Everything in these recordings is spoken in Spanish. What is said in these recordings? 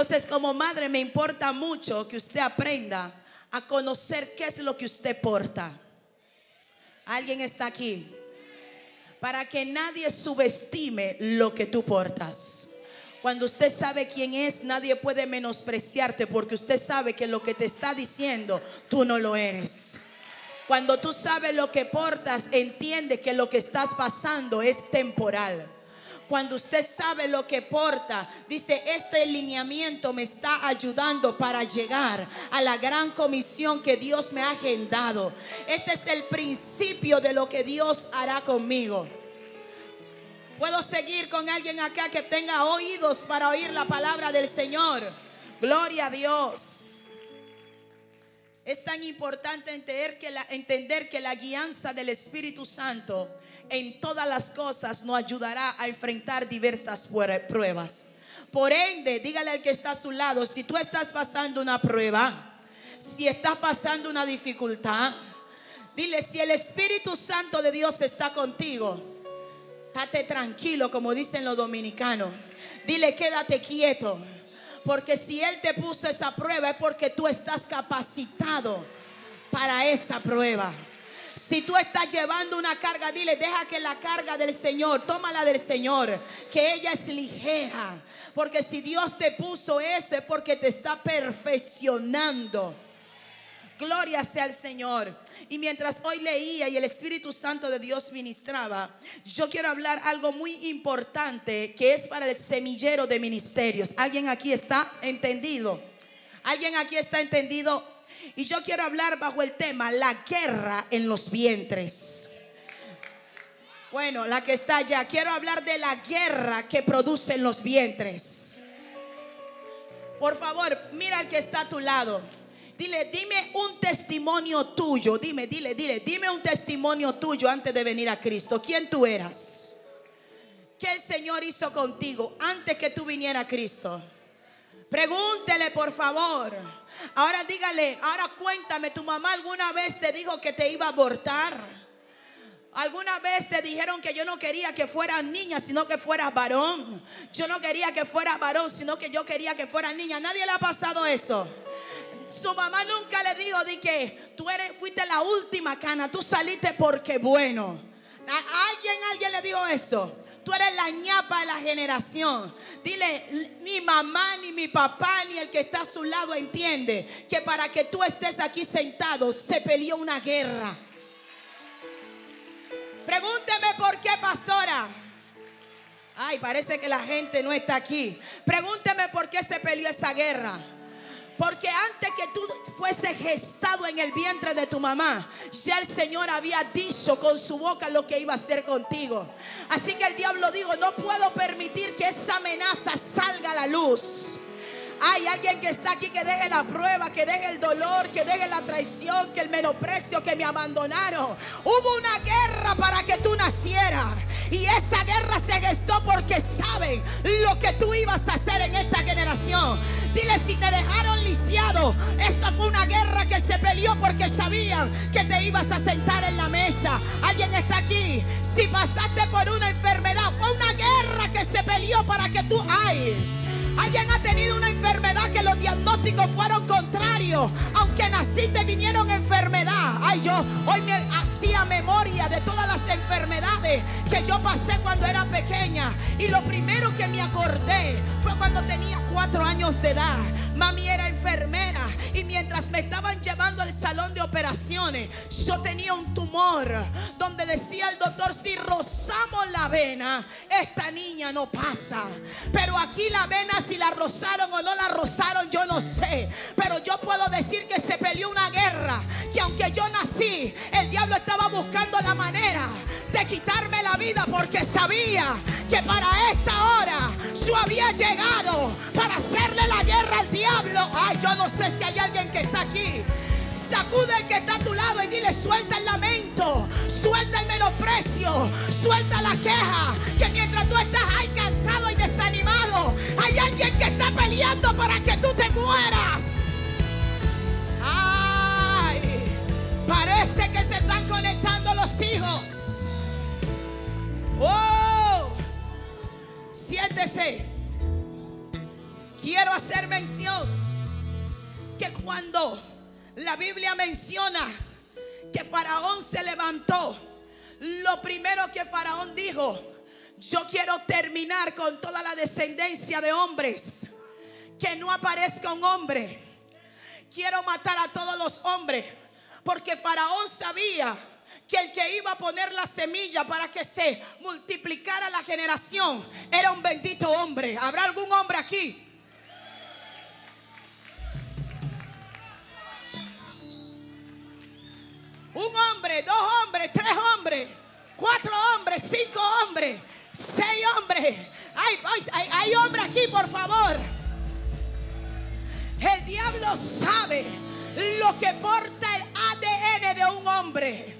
Entonces, como madre, me importa mucho que usted aprenda a conocer qué es lo que usted porta. ¿Alguien está aquí? Para que nadie subestime lo que tú portas. Cuando usted sabe quién es, nadie puede menospreciarte porque usted sabe que lo que te está diciendo, tú no lo eres. Cuando tú sabes lo que portas, entiende que lo que estás pasando es temporal. Cuando usted sabe lo que porta, dice, este lineamiento me está ayudando para llegar a la gran comisión que Dios me ha agendado. Este es el principio de lo que Dios hará conmigo. Puedo seguir con alguien acá que tenga oídos para oír la palabra del Señor. Gloria a Dios. Es tan importante entender que la, entender que la guianza del Espíritu Santo en todas las cosas nos ayudará a enfrentar diversas pruebas. Por ende, dígale al que está a su lado, si tú estás pasando una prueba, si estás pasando una dificultad, dile, si el Espíritu Santo de Dios está contigo, Estate tranquilo, como dicen los dominicanos. Dile, quédate quieto. Porque si Él te puso esa prueba es porque tú estás capacitado para esa prueba. Si tú estás llevando una carga, dile, deja que la carga del Señor, tómala del Señor, que ella es ligera. Porque si Dios te puso eso es porque te está perfeccionando. Gloria sea al Señor. Y mientras hoy leía y el Espíritu Santo de Dios ministraba, yo quiero hablar algo muy importante que es para el semillero de ministerios. ¿Alguien aquí está entendido? ¿Alguien aquí está entendido? Y yo quiero hablar bajo el tema la guerra en los vientres. Bueno, la que está allá, quiero hablar de la guerra que producen los vientres. Por favor, mira al que está a tu lado. Dile, dime un testimonio tuyo. Dime, dile, dile, dime un testimonio tuyo antes de venir a Cristo. ¿Quién tú eras? ¿Qué el Señor hizo contigo antes que tú viniera a Cristo? Pregúntele, por favor. Ahora dígale, ahora cuéntame, ¿tu mamá alguna vez te dijo que te iba a abortar? ¿Alguna vez te dijeron que yo no quería que fueras niña, sino que fueras varón? Yo no quería que fueras varón, sino que yo quería que fueras niña. ¿Nadie le ha pasado eso? Su mamá nunca le dijo que tú eres, fuiste la última cana, tú saliste porque bueno. ¿A alguien, alguien le dijo eso? Tú eres la ñapa de la generación. Dile, mi mamá, ni mi papá, ni el que está a su lado entiende que para que tú estés aquí sentado se peleó una guerra. Pregúnteme por qué, pastora. Ay, parece que la gente no está aquí. Pregúnteme por qué se peleó esa guerra. Porque antes que tú fuese gestado en el vientre de tu mamá, ya el Señor había dicho con su boca lo que iba a hacer contigo. Así que el diablo dijo, no puedo permitir que esa amenaza salga a la luz. Hay alguien que está aquí que deje la prueba, que deje el dolor, que deje la traición, que el menosprecio, que me abandonaron. Hubo una guerra para que tú nacieras. Y esa guerra se gestó porque saben lo que tú ibas a hacer en esta generación. Dile si te dejaron lisiado. Esa fue una guerra que se peleó porque sabían que te ibas a sentar en la mesa. Alguien está aquí. Si pasaste por una enfermedad, fue una guerra que se peleó para que tú... ¡Ay! Alguien ha tenido una enfermedad que los diagnósticos fueron contrarios. Aunque naciste vinieron enfermedad. Ay, yo hoy me hacía memoria de todas las enfermedades que yo pasé cuando era pequeña. Y lo primero que me acordé fue cuando tenía cuatro años de edad. Mami era enfermera y mientras me estaban llevando al salón de operaciones, yo tenía un tumor donde decía el doctor, si rozamos la vena, esta niña no pasa. Pero aquí la vena, si la rozaron o no la rozaron, yo no sé. Pero yo puedo decir que se peleó una guerra, que aunque yo nací, el diablo estaba buscando la manera de quitarme la vida porque sabía que para esta hora yo había llegado para hacerle la guerra al diablo. Ay, yo no sé si hay alguien que está aquí. Sacude el que está a tu lado y dile, suelta el lamento, suelta el menosprecio, suelta la queja. Que mientras tú estás ahí cansado y desanimado, hay alguien que está peleando para que tú te mueras. Ay, parece que se están conectando los hijos. Oh, siéntese. Quiero hacer mención que cuando la Biblia menciona que Faraón se levantó, lo primero que Faraón dijo, yo quiero terminar con toda la descendencia de hombres, que no aparezca un hombre. Quiero matar a todos los hombres, porque Faraón sabía que el que iba a poner la semilla para que se multiplicara la generación era un bendito hombre. ¿Habrá algún hombre aquí? Un hombre, dos hombres, tres hombres, cuatro hombres, cinco hombres, seis hombres. Hay, hay, hay hombre aquí, por favor. El diablo sabe lo que porta el ADN de un hombre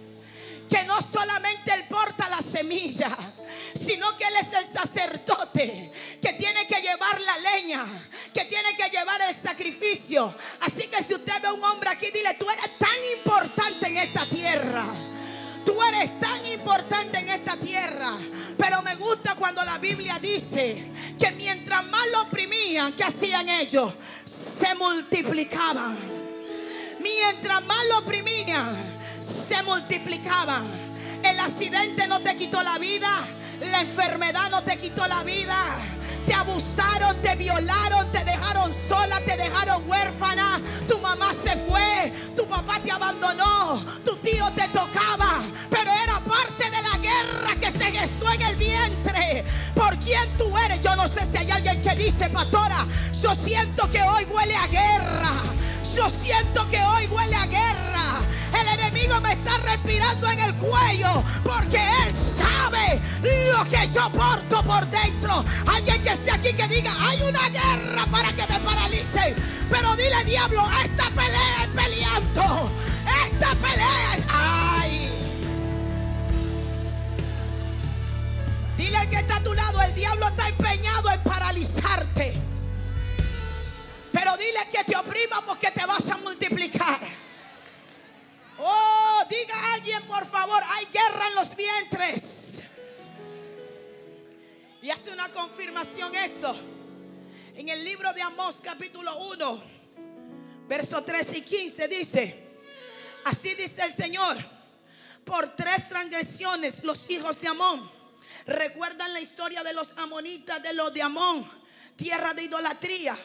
que no solamente él porta la semilla, sino que él es el sacerdote que tiene que llevar la leña, que tiene que llevar el sacrificio. Así que si usted ve a un hombre aquí, dile, tú eres tan importante en esta tierra. Tú eres tan importante en esta tierra. Pero me gusta cuando la Biblia dice que mientras más lo oprimían, ¿qué hacían ellos? Se multiplicaban. Mientras más lo oprimían, se multiplicaban. El accidente no te quitó la vida. La enfermedad no te quitó la vida. Te abusaron, te violaron, te dejaron sola, te dejaron huérfana. Tu mamá se fue, tu papá te abandonó, tu tío te tocaba. Pero era parte de la guerra que se gestó en el vientre. ¿Por quién tú eres? Yo no sé si hay alguien que dice, pastora, yo siento que hoy huele a guerra. Yo siento que hoy huele a guerra. El enemigo me está respirando en el cuello porque él sabe lo que yo porto por dentro. Alguien que esté aquí que diga, hay una guerra para que me paralice. Pero dile, diablo, esta pelea es peleando. Esta pelea es... ¡Ay! Dile al que está a tu lado, el diablo está empeñado en paralizarte. Pero dile que te oprima esto. En el libro de Amós capítulo 1, verso 3 y 15 dice, así dice el Señor, por tres transgresiones los hijos de Amón recuerdan la historia de los amonitas de los de Amón, tierra de idolatría,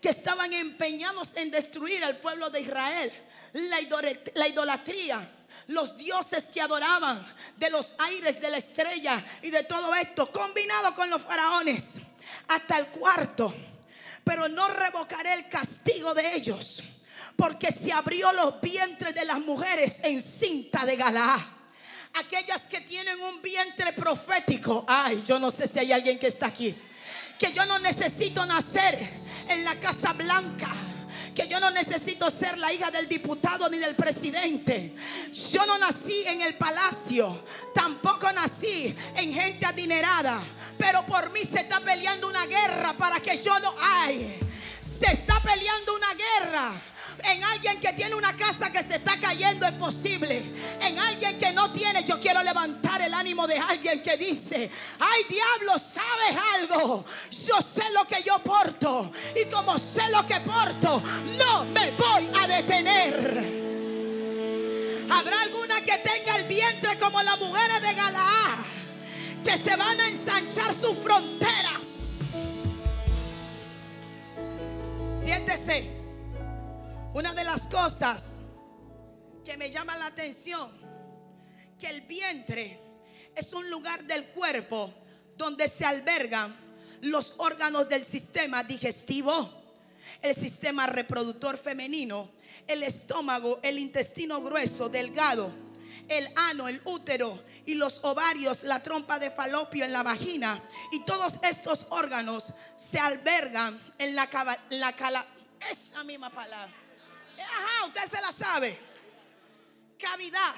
que estaban empeñados en destruir al pueblo de Israel la idolatría los dioses que adoraban, de los aires, de la estrella y de todo esto, combinado con los faraones, hasta el cuarto. Pero no revocaré el castigo de ellos, porque se abrió los vientres de las mujeres en cinta de Galaá. Aquellas que tienen un vientre profético, ay, yo no sé si hay alguien que está aquí, que yo no necesito nacer en la Casa Blanca que yo no necesito ser la hija del diputado ni del presidente. Yo no nací en el palacio, tampoco nací en gente adinerada, pero por mí se está peleando una guerra para que yo no hay. Se está peleando una guerra en alguien que tiene una casa que se está cayendo es posible. En alguien que no tiene, yo quiero levantar el ánimo de alguien que dice, ay diablo, ¿sabes algo? Yo sé lo que yo porto. Y como sé lo que porto, no me voy a detener. Habrá alguna que tenga el vientre como las mujeres de Galaá, que se van a ensanchar sus fronteras. Siéntese. Una de las cosas que me llama la atención, que el vientre es un lugar del cuerpo donde se albergan los órganos del sistema digestivo, el sistema reproductor femenino, el estómago, el intestino grueso, delgado, el ano, el útero y los ovarios, la trompa de falopio en la vagina. Y todos estos órganos se albergan en la, la esa misma palabra Ajá, usted se la sabe. Cavidad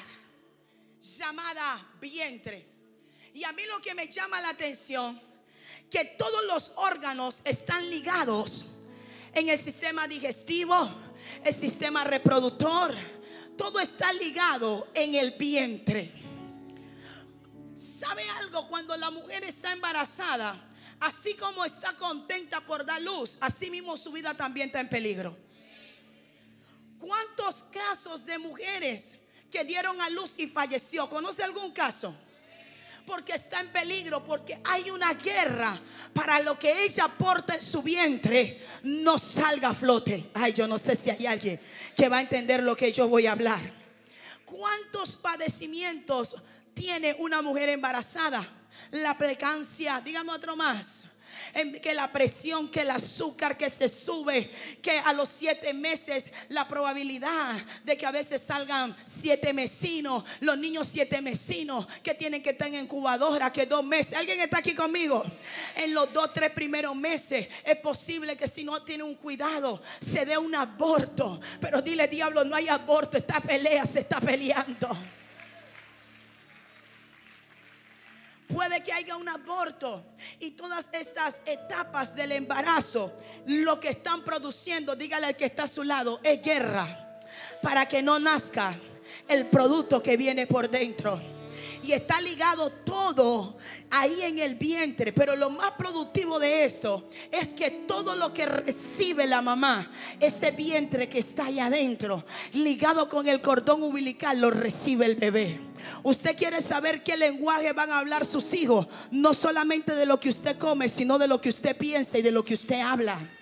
llamada vientre. Y a mí lo que me llama la atención, que todos los órganos están ligados en el sistema digestivo, el sistema reproductor. Todo está ligado en el vientre. ¿Sabe algo? Cuando la mujer está embarazada, así como está contenta por dar luz, así mismo su vida también está en peligro. ¿Cuántos casos de mujeres que dieron a luz y falleció? ¿Conoce algún caso? Porque está en peligro, porque hay una guerra para lo que ella porta en su vientre no salga a flote. Ay, yo no sé si hay alguien que va a entender lo que yo voy a hablar. ¿Cuántos padecimientos tiene una mujer embarazada? La plecancia, dígame otro más que la presión, que el azúcar que se sube, que a los siete meses la probabilidad de que a veces salgan siete mesinos, los niños siete mesinos que tienen que estar en incubadora, que dos meses. ¿Alguien está aquí conmigo? En los dos, tres primeros meses es posible que si no tiene un cuidado se dé un aborto. Pero dile, diablo, no hay aborto, esta pelea se está peleando. Puede que haya un aborto. Y todas estas etapas del embarazo, lo que están produciendo, dígale al que está a su lado, es guerra para que no nazca el producto que viene por dentro y está ligado todo ahí en el vientre. Pero lo más productivo de esto es que todo lo que recibe la mamá, ese vientre que está ahí adentro, ligado con el cordón umbilical, lo recibe el bebé. Usted quiere saber qué lenguaje van a hablar sus hijos, no solamente de lo que usted come, sino de lo que usted piensa y de lo que usted habla.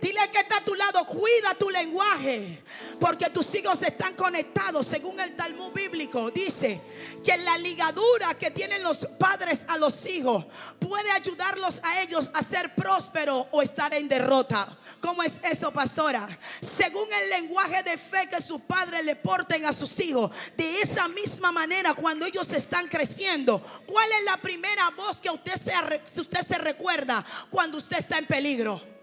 Dile que está a tu lado, cuida tu lenguaje, porque tus hijos están conectados, según el Talmud bíblico. Dice que la ligadura que tienen los padres a los hijos puede ayudarlos a ellos a ser prósperos o estar en derrota. ¿Cómo es eso, pastora? Según el lenguaje de fe que sus padres le porten a sus hijos, de esa misma manera, cuando ellos están creciendo, ¿cuál es la primera voz que usted se, usted se recuerda cuando usted está en peligro?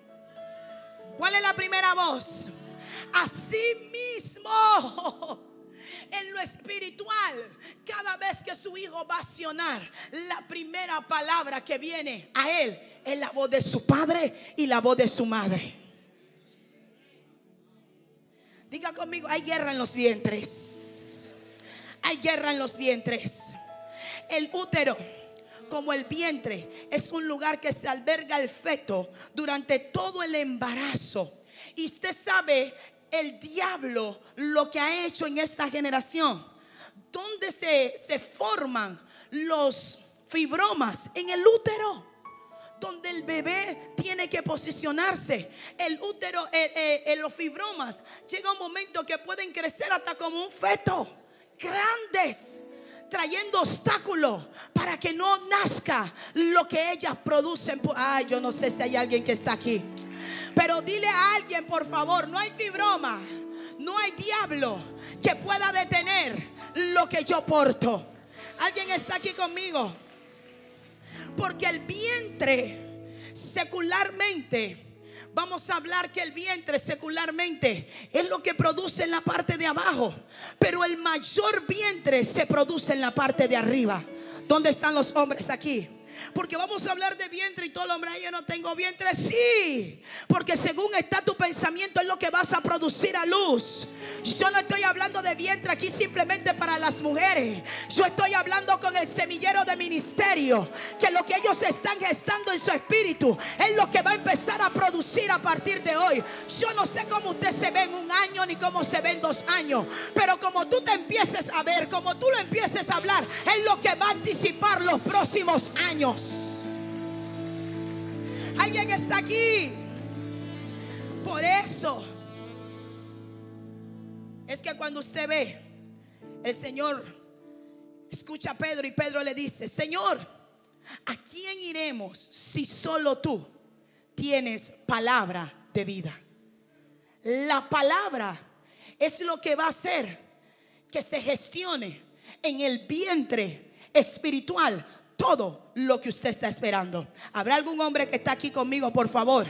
¿Cuál es la primera voz? Así mismo. En lo espiritual, cada vez que su hijo va a accionar, la primera palabra que viene a él es la voz de su padre y la voz de su madre. Diga conmigo, hay guerra en los vientres. Hay guerra en los vientres. El útero como el vientre es un lugar que se alberga el feto durante todo el embarazo. Y usted sabe el diablo lo que ha hecho en esta generación. ¿Dónde se, se forman los fibromas? En el útero donde el bebé tiene que posicionarse. El útero, eh, eh, eh, los fibromas, llega un momento que pueden crecer hasta como un feto. Grandes trayendo obstáculos para que no nazca lo que ellas producen. Ay, yo no sé si hay alguien que está aquí. Pero dile a alguien, por favor, no hay fibroma, no hay diablo que pueda detener lo que yo porto. ¿Alguien está aquí conmigo? Porque el vientre secularmente Vamos a hablar que el vientre secularmente es lo que produce en la parte de abajo, pero el mayor vientre se produce en la parte de arriba. ¿Dónde están los hombres aquí? Porque vamos a hablar de vientre y todo el hombre, yo no tengo vientre. Sí, porque según está tu pensamiento es lo que vas a producir a luz. Yo no estoy hablando de vientre aquí simplemente para las mujeres. Yo estoy hablando con el semillero de ministerio. Que lo que ellos están gestando en su espíritu es lo que va a empezar a producir a partir de hoy. Yo no sé cómo usted se ve en un año ni cómo se ve en dos años. Pero como tú te empieces a ver, como tú lo empieces a hablar, es lo que va a anticipar los próximos años. Alguien está aquí. Por eso es que cuando usted ve, el Señor escucha a Pedro y Pedro le dice, Señor, ¿a quién iremos si solo tú tienes palabra de vida? La palabra es lo que va a hacer que se gestione en el vientre espiritual todo lo que usted está esperando. ¿Habrá algún hombre que está aquí conmigo, por favor?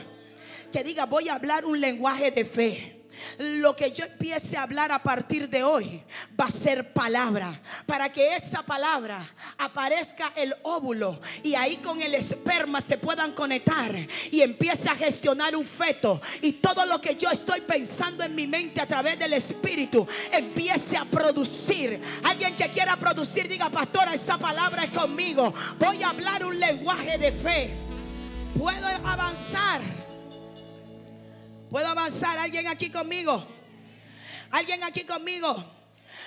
Que diga, voy a hablar un lenguaje de fe lo que yo empiece a hablar a partir de hoy va a ser palabra. Para que esa palabra aparezca el óvulo y ahí con el esperma se puedan conectar y empiece a gestionar un feto. Y todo lo que yo estoy pensando en mi mente a través del Espíritu empiece a producir. Alguien que quiera producir, diga, pastora, esa palabra es conmigo. Voy a hablar un lenguaje de fe. Puedo avanzar. ¿Puedo avanzar? ¿Alguien aquí conmigo? ¿Alguien aquí conmigo?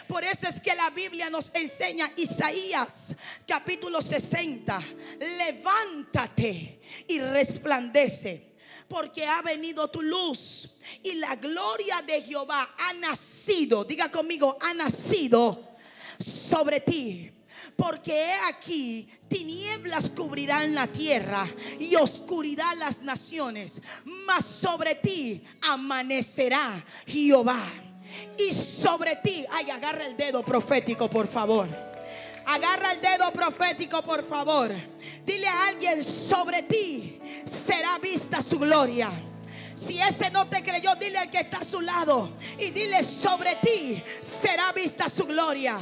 Por eso es que la Biblia nos enseña Isaías capítulo 60. Levántate y resplandece, porque ha venido tu luz y la gloria de Jehová ha nacido. Diga conmigo, ha nacido sobre ti porque he aquí, tinieblas cubrirán la tierra y oscuridad las naciones, mas sobre ti amanecerá Jehová. Y sobre ti, ay, agarra el dedo profético, por favor. Agarra el dedo profético, por favor. Dile a alguien, sobre ti será vista su gloria. Si ese no te creyó, dile al que está a su lado y dile, sobre ti será vista su gloria.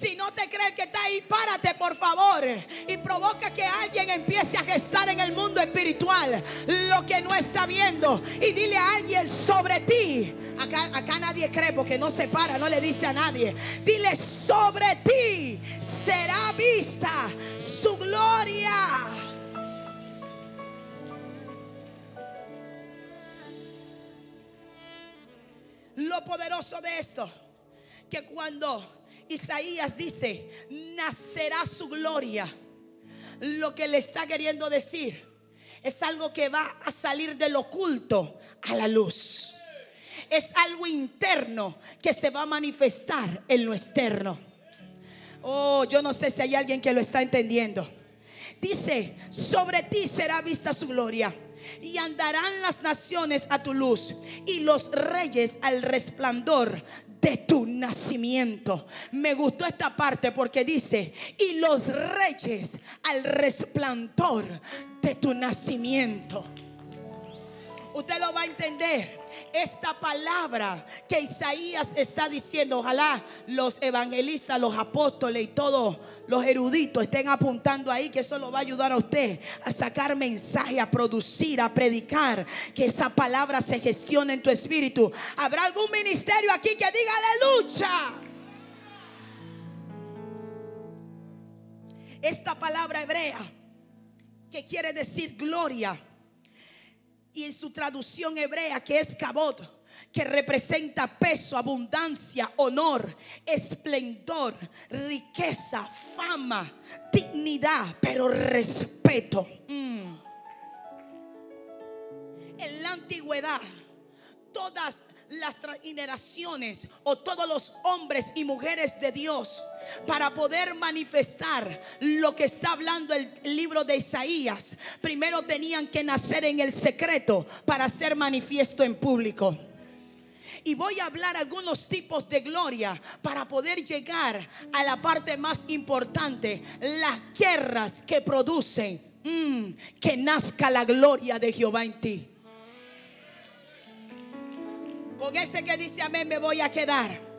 Si no te crees que está ahí, párate por favor y provoca que alguien empiece a gestar en el mundo espiritual lo que no está viendo. Y dile a alguien sobre ti. Acá, acá nadie cree porque no se para, no le dice a nadie. Dile sobre ti será vista su gloria. Lo poderoso de esto, que cuando Isaías dice, nacerá su gloria. Lo que le está queriendo decir es algo que va a salir del oculto a la luz. Es algo interno que se va a manifestar en lo externo. Oh, yo no sé si hay alguien que lo está entendiendo. Dice, sobre ti será vista su gloria y andarán las naciones a tu luz y los reyes al resplandor de tu nacimiento. Me gustó esta parte porque dice, y los reyes al resplandor de tu nacimiento. Usted lo va a entender. Esta palabra que Isaías está diciendo, ojalá los evangelistas, los apóstoles y todos los eruditos estén apuntando ahí, que eso lo va a ayudar a usted a sacar mensaje, a producir, a predicar, que esa palabra se gestione en tu espíritu. ¿Habrá algún ministerio aquí que diga aleluya? Esta palabra hebrea que quiere decir gloria y en su traducción hebrea que es cabot que representa peso, abundancia, honor, esplendor, riqueza, fama, dignidad, pero respeto. Mm. En la antigüedad, todas las generaciones o todos los hombres y mujeres de Dios para poder manifestar lo que está hablando el libro de Isaías, primero tenían que nacer en el secreto para ser manifiesto en público. Y voy a hablar algunos tipos de gloria para poder llegar a la parte más importante, las guerras que producen mm, que nazca la gloria de Jehová en ti. Con ese que dice amén me voy a quedar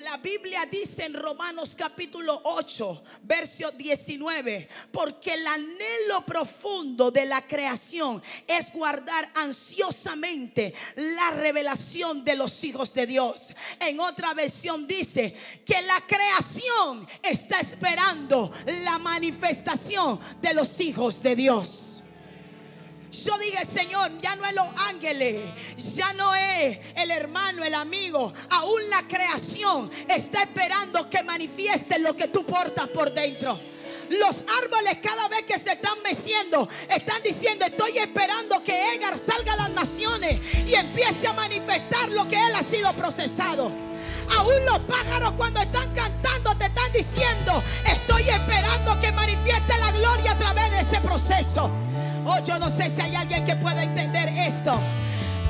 la Biblia dice en Romanos capítulo 8, verso 19, porque el anhelo profundo de la creación es guardar ansiosamente la revelación de los hijos de Dios. En otra versión dice que la creación está esperando la manifestación de los hijos de Dios. Yo dije, Señor, ya no es los ángeles, ya no es el hermano, el amigo, aún la creación está esperando que manifieste lo que tú portas por dentro. Los árboles cada vez que se están meciendo están diciendo, estoy esperando que Edgar salga a las naciones y empiece a manifestar lo que él ha sido procesado. Aún los pájaros cuando están cantando te están diciendo, estoy esperando que manifieste la gloria a través de ese proceso. Oh, yo no sé si hay alguien que pueda entender esto.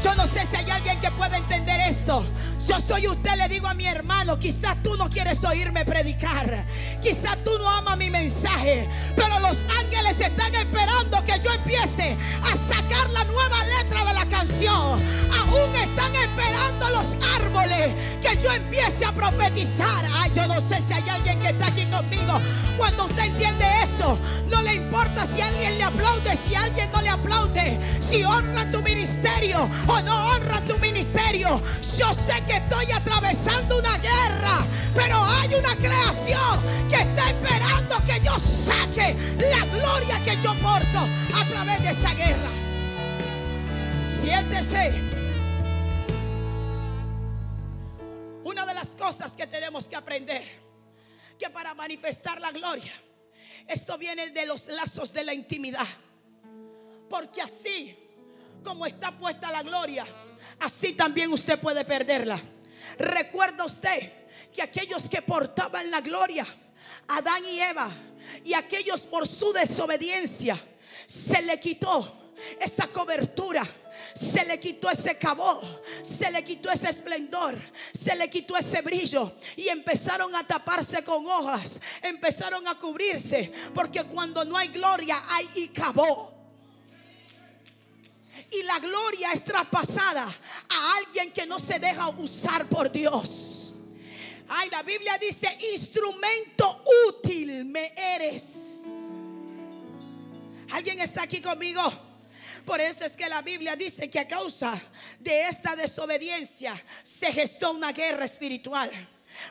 Yo no sé si hay alguien que pueda entender esto. Yo soy usted, le digo a mi hermano, quizás tú no quieres oírme predicar. Quizás tú no amas mi mensaje. Pero los ángeles están esperando que yo empiece a sacar la nueva letra de la canción. Aún están esperando los árboles que yo empiece a profetizar. Ay, yo no sé si hay alguien que está aquí conmigo. Cuando usted entiende eso, no le importa si alguien le aplaude, si alguien no le aplaude, si honra tu ministerio no honra tu ministerio. Yo sé que estoy atravesando una guerra, pero hay una creación que está esperando que yo saque la gloria que yo porto a través de esa guerra. Siéntese. Una de las cosas que tenemos que aprender, que para manifestar la gloria, esto viene de los lazos de la intimidad. Porque así como está puesta la gloria, así también usted puede perderla. Recuerda usted que aquellos que portaban la gloria, Adán y Eva, y aquellos por su desobediencia, se le quitó esa cobertura. Se le quitó ese cabo, se le quitó ese esplendor, se le quitó ese brillo y empezaron a taparse con hojas, empezaron a cubrirse, porque cuando no hay gloria hay cabo y la gloria es traspasada a alguien que no se deja usar por Dios. Ay, la Biblia dice, instrumento útil me eres. ¿Alguien está aquí conmigo? Por eso es que la Biblia dice que a causa de esta desobediencia se gestó una guerra espiritual.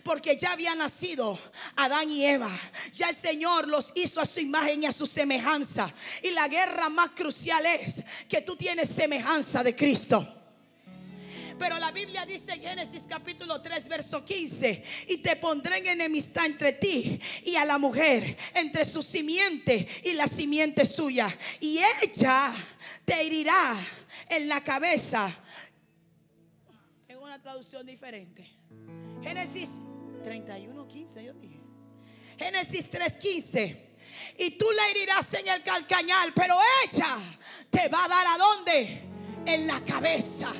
Porque ya había nacido Adán y Eva. Ya el Señor los hizo a su imagen y a su semejanza. Y la guerra más crucial es que tú tienes semejanza de Cristo. Pero la Biblia dice en Génesis capítulo 3, verso 15, y te pondré en enemistad entre ti y a la mujer, entre su simiente y la simiente suya. Y ella te herirá en la cabeza. Tengo una traducción diferente. Génesis 31, 15, yo dije. Génesis 3, 15. Y tú la herirás en el calcañal, pero ella te va a dar a dónde? En la cabeza.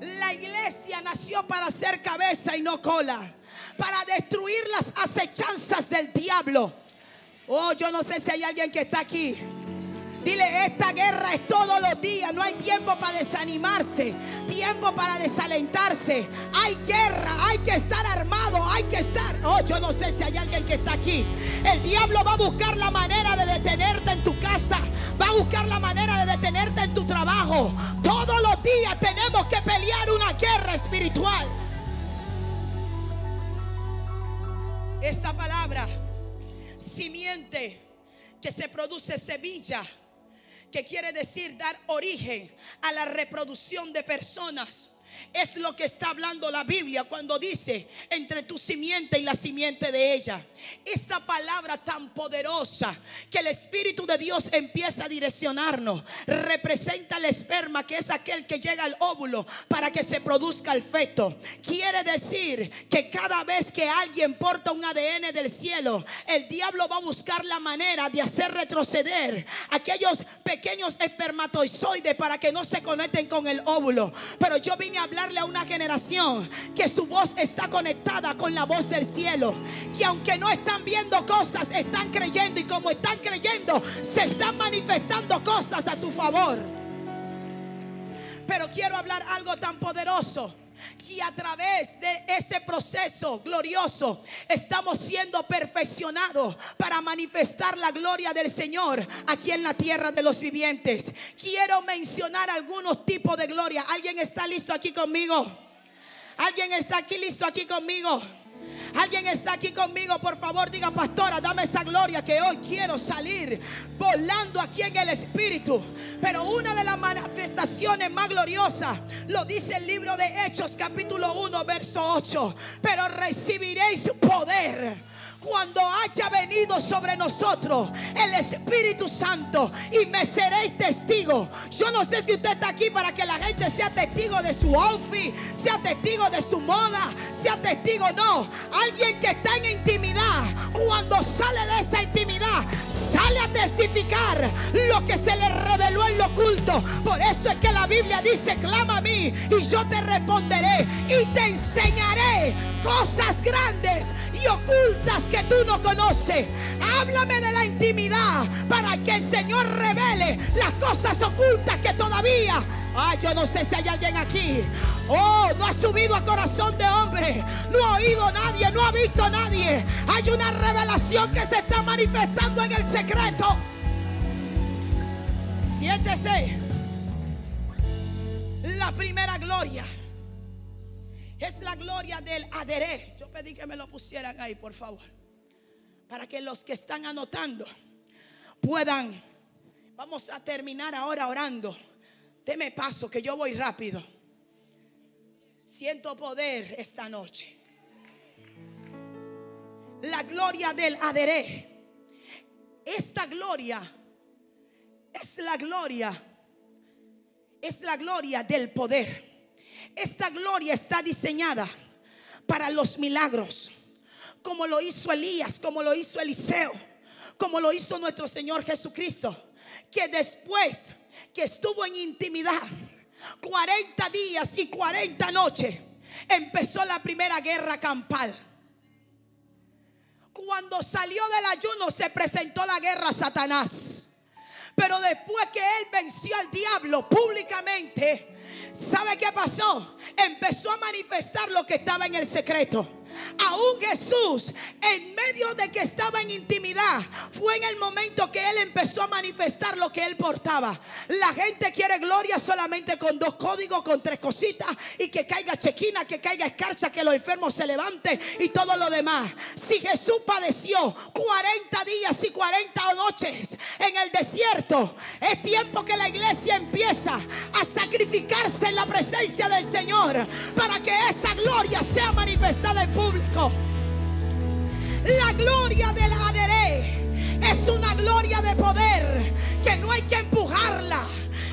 La iglesia nació para ser cabeza y no cola. Para destruir las acechanzas del diablo. Oh, yo no sé si hay alguien que está aquí Dile, esta guerra es todos los días. No hay tiempo para desanimarse, tiempo para desalentarse. Hay guerra, hay que estar armado, hay que estar. Oh, yo no sé si hay alguien que está aquí. El diablo va a buscar la manera de detenerte en tu casa. Va a buscar la manera de detenerte en tu trabajo. Todos los días tenemos que pelear una guerra espiritual. Esta palabra, simiente, que se produce semilla que quiere decir dar origen a la reproducción de personas. Es lo que está hablando la Biblia cuando dice entre tu simiente y la simiente de ella. Esta palabra tan poderosa que el Espíritu de Dios empieza a direccionarnos representa el esperma que es aquel que llega al óvulo para que se produzca el feto. Quiere decir que cada vez que alguien porta un ADN del cielo, el diablo va a buscar la manera de hacer retroceder aquellos pequeños espermatozoides para que no se conecten con el óvulo. Pero yo vine a hablarle a una generación que su voz está conectada con la voz del cielo. Que aunque no están viendo cosas, están creyendo. Y como están creyendo, se están manifestando cosas a su favor. Pero quiero hablar algo tan poderoso y a través de ese proceso glorioso estamos siendo perfeccionados para manifestar la gloria del Señor aquí en la tierra de los vivientes. Quiero mencionar algunos tipos de gloria. ¿Alguien está listo aquí conmigo? ¿Alguien está aquí listo aquí conmigo? Alguien está aquí conmigo, por favor, diga, pastora, dame esa gloria que hoy quiero salir volando aquí en el Espíritu. Pero una de las manifestaciones más gloriosas lo dice el libro de Hechos, capítulo 1, verso 8. Pero recibiréis poder cuando haya venido sobre nosotros el Espíritu Santo y me seréis testigo. Yo no sé si usted está aquí para que la gente sea testigo de su outfit, sea testigo de su moda, sea testigo, no. Alguien que está en intimidad, cuando sale de esa intimidad, sale a testificar lo que se le reveló en lo oculto. Por eso es que la Biblia dice, clama a mí y yo te responderé y te enseñaré cosas grandes y ocultas que tú no conoces. Háblame de la intimidad para que el Señor revele las cosas ocultas que todavía. Ah, yo no sé si hay alguien aquí. Oh, no ha subido a corazón de hombre. No ha oído nadie, no ha visto nadie. Hay una revelación que se está manifestando en el secreto. Siéntese. La primera gloria es la gloria del aderé. Yo pedí que me lo pusieran ahí, por favor. Para que los que están anotando puedan. Vamos a terminar ahora orando. Deme paso, que yo voy rápido. Siento poder esta noche. La gloria del aderé. Esta gloria es la gloria. Es la gloria del poder. Esta gloria está diseñada para los milagros. Como lo hizo Elías, como lo hizo Eliseo, como lo hizo nuestro Señor Jesucristo. Que después que estuvo en intimidad 40 días y 40 noches, empezó la primera guerra campal. Cuando salió del ayuno se presentó la guerra a Satanás. Pero después que él venció al diablo públicamente, ¿sabe qué pasó? Empezó a manifestar lo que estaba en el secreto. Aún Jesús, en medio de que estaba en intimidad, fue en el momento que Él empezó a manifestar lo que Él portaba. La gente quiere gloria solamente con dos códigos, con tres cositas, y que caiga chequina, que caiga escarcha, que los enfermos se levanten y todo lo demás. Si Jesús padeció 40 días y 40 noches en el desierto, es tiempo que la iglesia empieza a sacrificarse en la presencia del Señor para que esa gloria sea manifestada en la gloria del aderé es una gloria de poder que no hay que empujarla,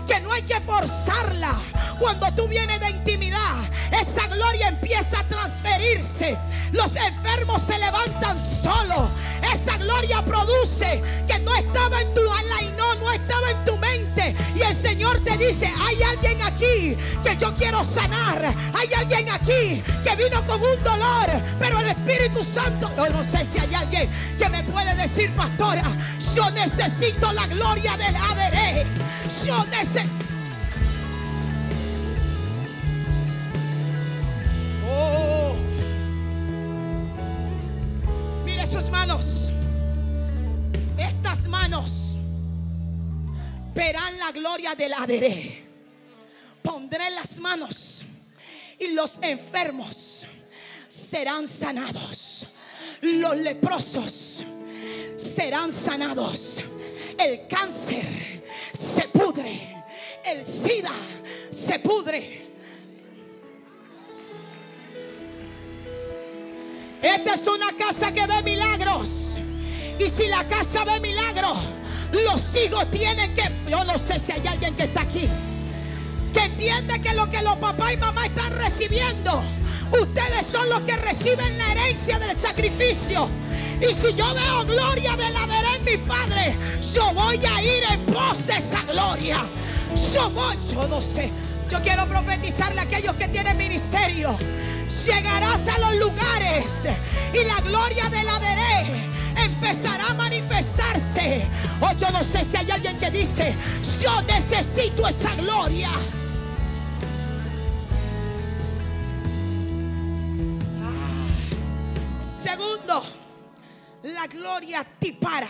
que no hay que forzarla. Cuando tú vienes de intimidad, esa gloria empieza a transferirse. Los enfermos se levantan solos. Esa gloria produce que no estaba en tu y no, no estaba en tu mente. Y el Señor te dice, hay alguien aquí que yo quiero sanar. Hay alguien aquí que vino con un dolor. Pero el Espíritu Santo, yo no sé si hay alguien que me puede decir, pastora, yo necesito la gloria del ADR. Yo necesito... Oh. Mire sus manos. Estas manos verán la gloria del aderé. Pondré las manos y los enfermos serán sanados. Los leprosos serán sanados. El cáncer se pudre. El SIDA se pudre. Esta es una casa que ve milagros. Y si la casa ve milagros, los hijos tienen que... Yo no sé si hay alguien que está aquí. Que entiende que lo que los papás y mamá están recibiendo, ustedes son los que reciben la herencia del sacrificio. Y si yo veo gloria de la en mi padre, yo voy a ir en pos de esa gloria. Yo voy, yo no sé. Yo quiero profetizarle a aquellos que tienen ministerio llegarás a los lugares y la gloria del aderé empezará a manifestarse. O yo no sé si hay alguien que dice, yo necesito esa gloria. Ah. Segundo, la gloria tipara.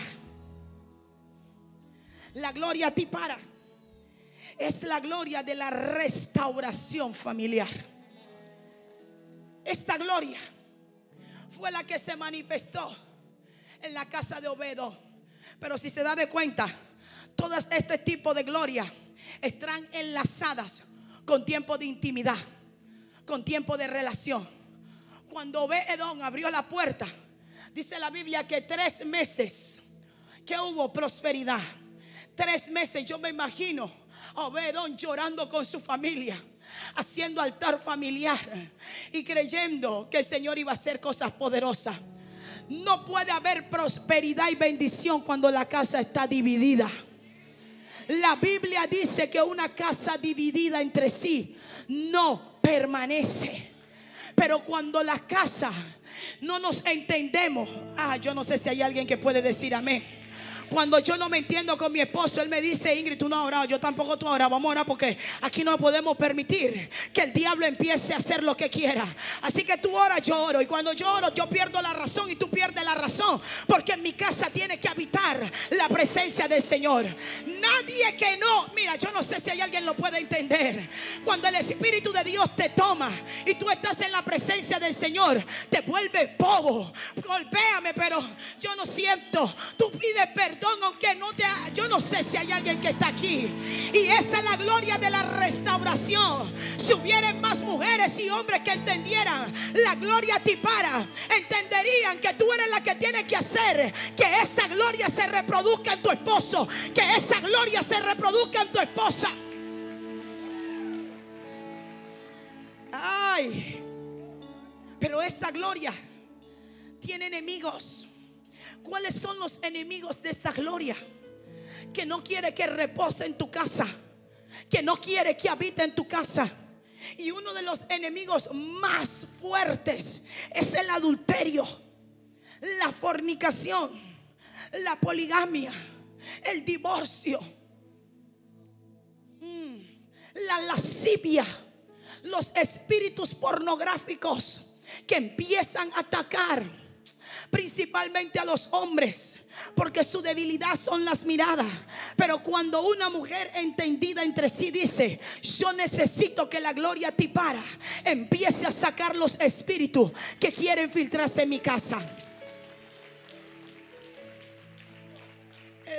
La gloria tipara es la gloria de la restauración familiar. Esta gloria fue la que se manifestó en la casa de Obedo. Pero si se da de cuenta, todas este tipo de gloria están enlazadas con tiempo de intimidad, con tiempo de relación. Cuando Obedón abrió la puerta, dice la Biblia que tres meses que hubo prosperidad. Tres meses, yo me imagino a Obedón llorando con su familia haciendo altar familiar y creyendo que el Señor iba a hacer cosas poderosas. No puede haber prosperidad y bendición cuando la casa está dividida. La Biblia dice que una casa dividida entre sí no permanece. Pero cuando la casa no nos entendemos, ah, yo no sé si hay alguien que puede decir amén Cuando yo no me entiendo con mi esposo, él me dice, Ingrid, tú no has orado, yo tampoco tú has. Vamos a orar porque aquí no podemos permitir que el diablo empiece a hacer lo que quiera. Así que tú oras, yo oro. Y cuando yo oro, yo pierdo la razón y tú pierdes la razón. Porque en mi casa tiene que habitar la presencia del Señor. Nadie que no, mira, yo no sé si hay alguien lo puede entender. Cuando el Espíritu de Dios te toma y tú estás en la presencia del Señor, te vuelve bobo. Golpéame, pero yo no siento. Tú pides perdón aunque no te... Yo no sé si hay alguien que está aquí. Y esa es la gloria de la restauración. Si hubieran más mujeres y hombres que entendieran la gloria a ti para, entenderían que tú eres la que tiene que hacer que esa gloria se reproduzca en tu esposo, que esa gloria se reproduzca en tu esposa. Ay, pero esa gloria tiene enemigos. ¿Cuáles son los enemigos de esta gloria? Que no quiere que repose en tu casa. Que no quiere que habite en tu casa. Y uno de los enemigos más fuertes es el adulterio, la fornicación, la poligamia, el divorcio, mm, la lascivia, los espíritus pornográficos que empiezan a atacar principalmente a los hombres. Porque su debilidad son las miradas. Pero cuando una mujer entendida entre sí dice, yo necesito que la gloria ti para, empiece a sacar los espíritus que quieren filtrarse en mi casa.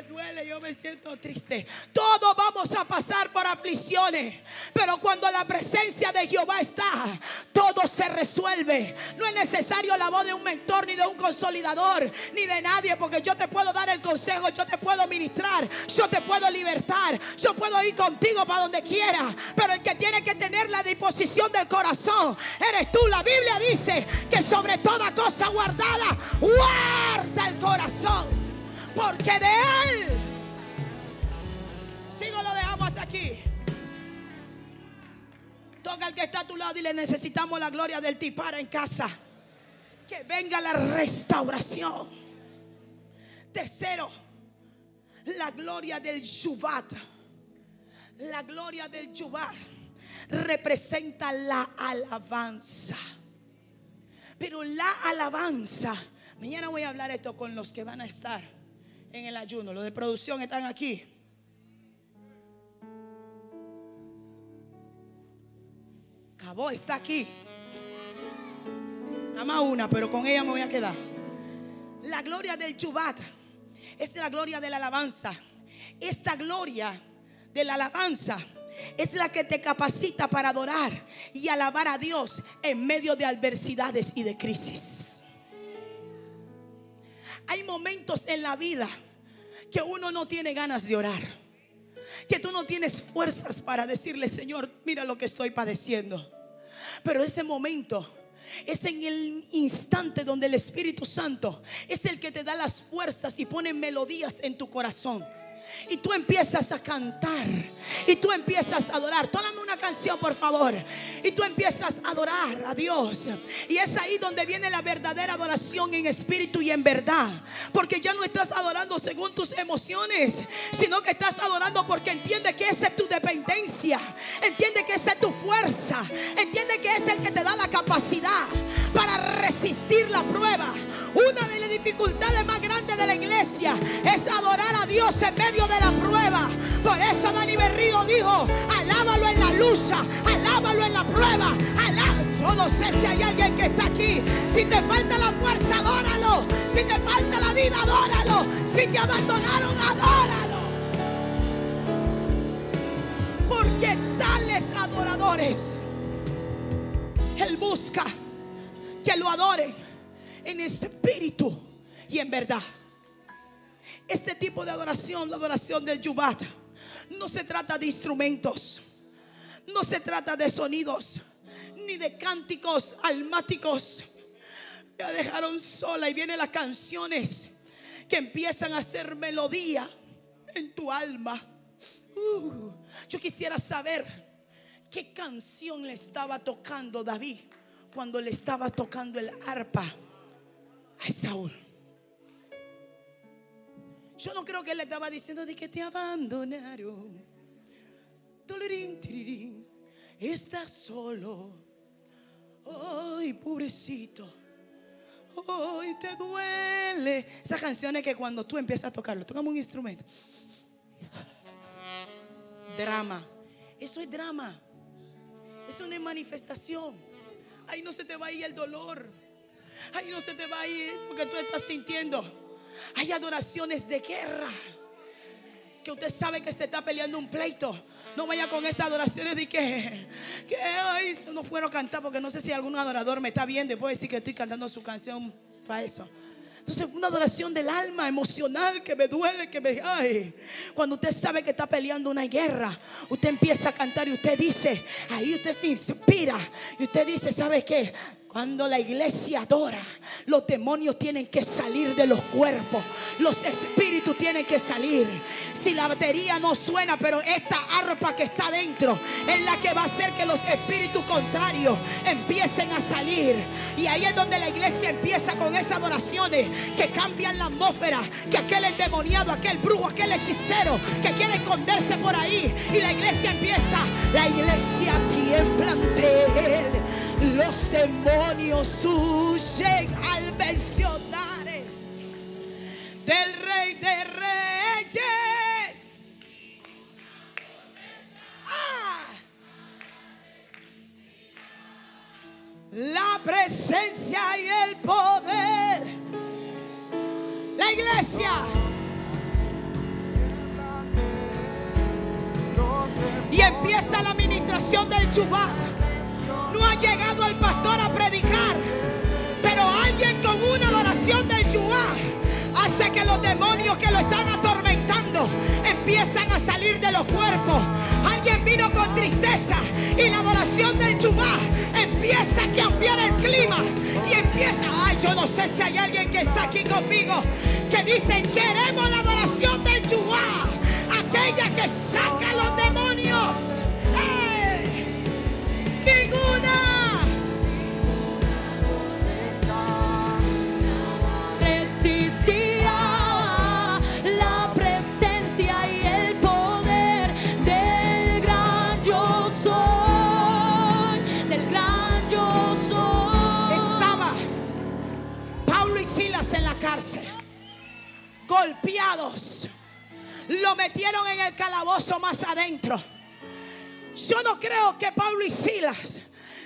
Duele, yo me siento triste. Todos vamos a pasar por aflicciones, pero cuando la presencia de Jehová está, todo se resuelve. No es necesario la voz de un mentor, ni de un consolidador, ni de nadie, porque yo te puedo dar el consejo, yo te puedo ministrar, yo te puedo libertar, yo puedo ir contigo para donde quiera, pero el que tiene que tener la disposición del corazón eres tú. La Biblia dice que sobre toda cosa guardada, guarda el corazón porque de Él. Sigo, lo dejamos hasta aquí. Toca al que está a tu lado y le necesitamos la gloria del tipara en casa. Que venga la restauración. Tercero, la gloria del Yubat. La gloria del Yubat representa la alabanza. Pero la alabanza, mañana voy a hablar esto con los que van a estar en el ayuno. Los de producción están aquí. Cabo está aquí. Nada más una, pero con ella me voy a quedar. La gloria del Chubat es la gloria de la alabanza. Esta gloria de la alabanza es la que te capacita para adorar y alabar a Dios en medio de adversidades y de crisis. Hay momentos en la vida que uno no tiene ganas de orar. Que tú no tienes fuerzas para decirle, Señor, mira lo que estoy padeciendo. Pero ese momento es en el instante donde el Espíritu Santo es el que te da las fuerzas y pone melodías en tu corazón y tú empiezas a cantar y tú empiezas a adorar. Tómame una canción, por favor. Y tú empiezas a adorar a Dios. Y es ahí donde viene la verdadera adoración en espíritu y en verdad. Porque ya no estás adorando según tus emociones, sino que estás adorando porque entiende que esa es tu dependencia. Entiende que esa es tu fuerza. Entiende que es el que te da la capacidad para resistir la prueba. Una de las dificultades más grandes de la iglesia es adorar a Dios en medio de la prueba. Por eso Dani Berrío dijo, alábalo en la lucha, alábalo en la prueba. Yo no sé si hay alguien que está aquí. Si te falta la fuerza, adóralo. Si te falta la vida, adóralo. Si te abandonaron, adóralo. Porque tales adoradores, Él busca que lo adoren en espíritu y en verdad. Este tipo de adoración, la adoración del Yubat, no se trata de instrumentos, no se trata de sonidos, ni de cánticos almáticos. Me dejaron sola y vienen las canciones que empiezan a hacer melodía en tu alma. Uh, yo quisiera saber qué canción le estaba tocando David cuando le estaba tocando el arpa a Saúl. Yo no creo que él le estaba diciendo de que te abandonaron. Estás solo. Ay, pobrecito. Ay, te duele. Esa canción es que cuando tú empiezas a tocarlo, tocamos un instrumento. Drama. Eso es drama. Eso no es manifestación. Ahí no se te va a ir el dolor. Ahí no se te va a ir lo que tú estás sintiendo. Hay adoraciones de guerra. Que usted sabe que se está peleando un pleito. No vaya con esas adoraciones de que, que ay, no puedo cantar porque no sé si algún adorador me está viendo y puede decir que estoy cantando su canción para eso. Entonces, una adoración del alma emocional que me duele, que me. Ay, cuando usted sabe que está peleando una guerra, usted empieza a cantar y usted dice, ahí usted se inspira y usted dice, ¿sabe qué? Cuando la iglesia adora, los demonios tienen que salir de los cuerpos, los espíritus tienen que salir. Si la batería no suena, pero esta arpa que está dentro es la que va a hacer que los espíritus contrarios empiecen a salir. Y ahí es donde la iglesia empieza con esas adoraciones que cambian la atmósfera, que aquel endemoniado, aquel brujo, aquel hechicero que quiere esconderse por ahí. Y la iglesia empieza, la iglesia tiembla ante él los demonios huyen al mencionar del rey de reyes. Ah. La presencia y el poder. La iglesia. Y empieza la administración del Chubá no ha llegado el pastor a predicar, pero alguien con una adoración del Yuá hace que los demonios que lo están atormentando empiezan a salir de los cuerpos. Alguien vino con tristeza y la adoración del Yuá empieza a cambiar el clima y empieza, ay, yo no sé si hay alguien que está aquí conmigo que dicen, queremos la adoración del Yuá, aquella que saca los demonios. Golpeados. Lo metieron en el calabozo más adentro. Yo no creo que Pablo y Silas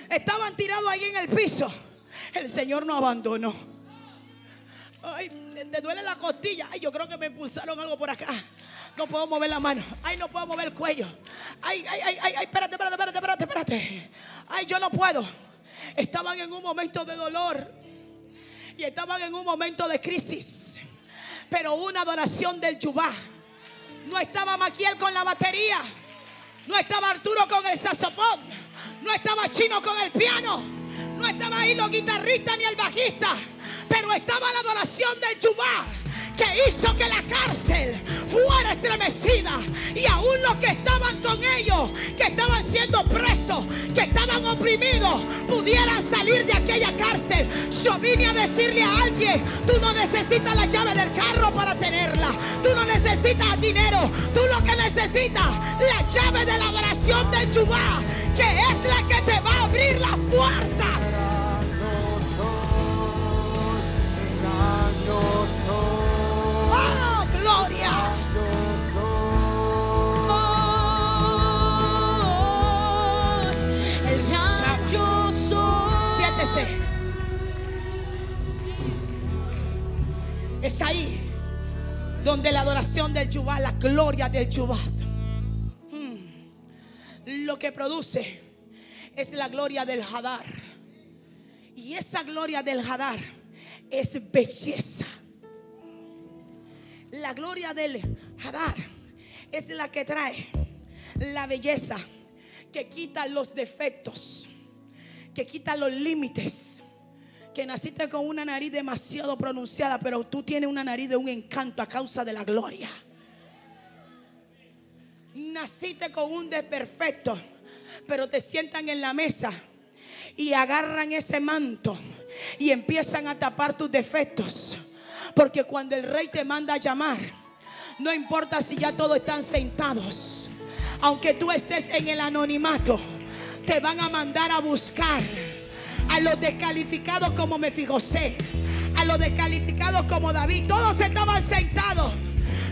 estaban tirados ahí en el piso. El Señor no abandonó. Ay, te duele la costilla. Ay, yo creo que me impulsaron algo por acá. No puedo mover la mano. Ay, no puedo mover el cuello. Ay, ay, ay, ay, ay, espérate, espérate, espérate, espérate, espérate. Ay, yo no puedo. Estaban en un momento de dolor. Y estaban en un momento de crisis. Pero una adoración del Yubá. No estaba Maquiel con la batería. No estaba Arturo con el saxofón. No estaba Chino con el piano. No estaba ahí los guitarristas ni el bajista. Pero estaba la adoración del Yubá que hizo que la cárcel fuera estremecida y aún los que estaban con ellos, que estaban siendo presos, que estaban oprimidos, pudieran salir de aquella cárcel. Yo vine a decirle a alguien, tú no necesitas la llave del carro para tenerla, tú no necesitas dinero, tú lo que necesitas, la llave de la adoración del Yubá, que es la que te va a abrir las puertas. ¡Oh, gloria! El soy. Siéntese. Es ahí donde la adoración del Yubá, la gloria del Yubá, lo que produce es la gloria del Hadar. Y esa gloria del Hadar es belleza. La gloria del Hadar es la que trae la belleza, que quita los defectos, que quita los límites. Que naciste con una nariz demasiado pronunciada, pero tú tienes una nariz de un encanto a causa de la gloria. Naciste con un desperfecto, pero te sientan en la mesa y agarran ese manto y empiezan a tapar tus defectos. Porque cuando el rey te manda a llamar, No importa si ya todos están sentados. Aunque tú estés en el anonimato, te van a mandar a buscar a los descalificados como Mefijosé, a los descalificados como David. Todos estaban sentados,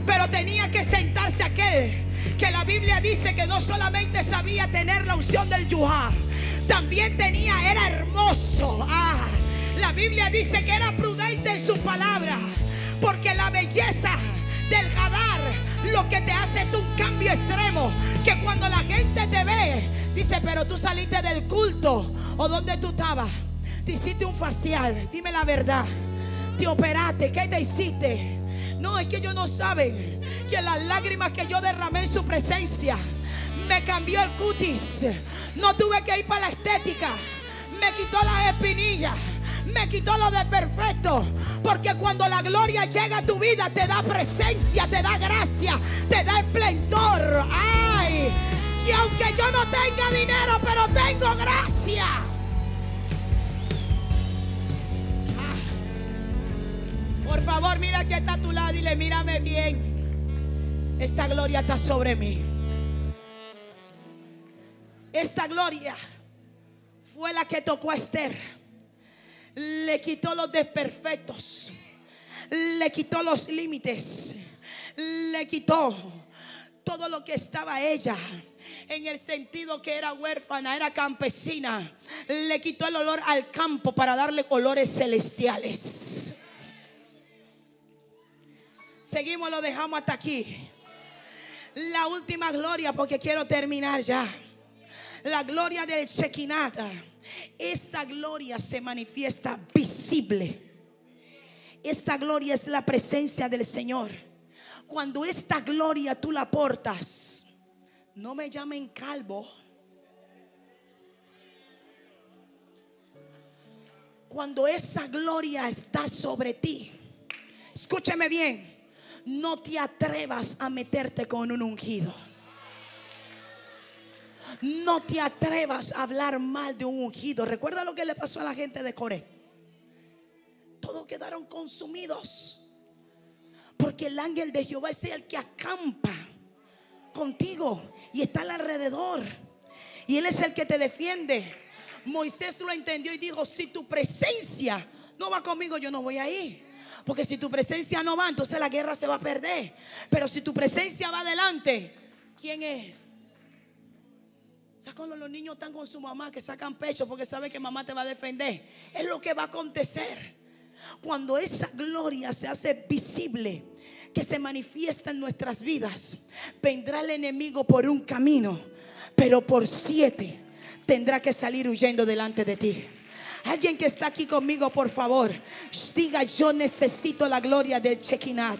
pero tenía que sentarse aquel que la Biblia dice que no solamente sabía tener la unción del Yuhá, también tenía, era hermoso. Ah, la Biblia dice que era prudente en su palabra, porque la belleza del Hadar lo que te hace es un cambio extremo, que cuando la gente te ve, dice, pero tú saliste del culto o donde tú estabas, te hiciste un facial, dime la verdad, te operaste, ¿qué te hiciste? No, es que ellos no saben que las lágrimas que yo derramé en su presencia me cambió el cutis. No tuve que ir para la estética. Me quitó las espinillas. Me quitó lo de perfecto. Porque cuando la gloria llega a tu vida, te da presencia, te da gracia, te da esplendor. Ay, y aunque yo no tenga dinero, pero tengo gracia. Por favor, mira que está a tu lado y le mírame bien. Esa gloria está sobre mí. Esta gloria fue la que tocó a Esther. Le quitó los desperfectos. Le quitó los límites. Le quitó todo lo que estaba ella. En el sentido que era huérfana, era campesina. Le quitó el olor al campo para darle olores celestiales. Seguimos, lo dejamos hasta aquí. La última gloria, porque quiero terminar ya. La gloria del Shekinah. Esta gloria se manifiesta visible. Esta gloria es la presencia del Señor. Cuando esta gloria tú la portas, no me llamen calvo. Cuando esa gloria está sobre ti, escúchame bien, no te atrevas a meterte con un ungido. No te atrevas a hablar mal de un ungido. Recuerda lo que le pasó a la gente de Coré. Todos quedaron consumidos. Porque el ángel de Jehová es el que acampa contigo y está alrededor. Y él es el que te defiende. Moisés lo entendió y dijo, si tu presencia no va conmigo, yo no voy a ir. Porque si tu presencia no va, entonces la guerra se va a perder. Pero si tu presencia va adelante, ¿quién es? ¿Sabes cuando los niños están con su mamá que sacan pecho porque saben que mamá te va a defender? Es lo que va a acontecer. Cuando esa gloria se hace visible, que se manifiesta en nuestras vidas, vendrá el enemigo por un camino, pero por siete tendrá que salir huyendo delante de ti. Alguien que está aquí conmigo, por favor, diga yo necesito la gloria del Shekinah.